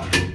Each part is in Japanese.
Bye.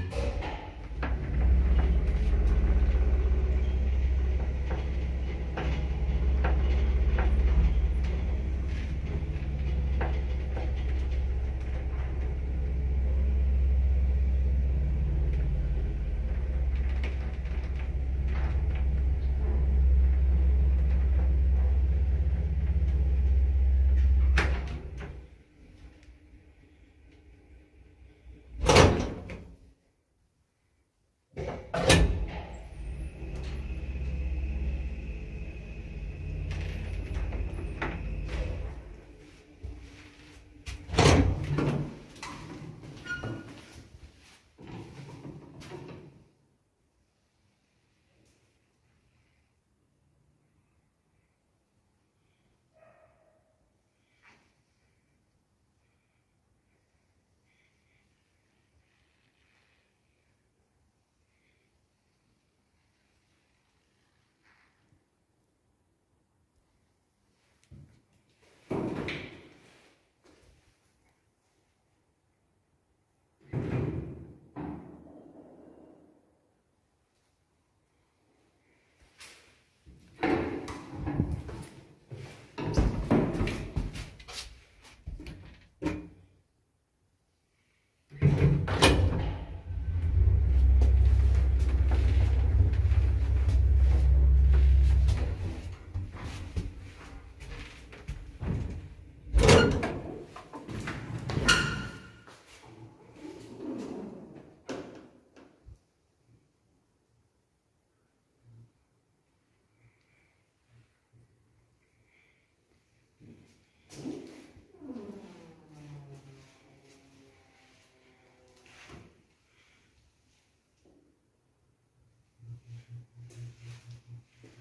うん。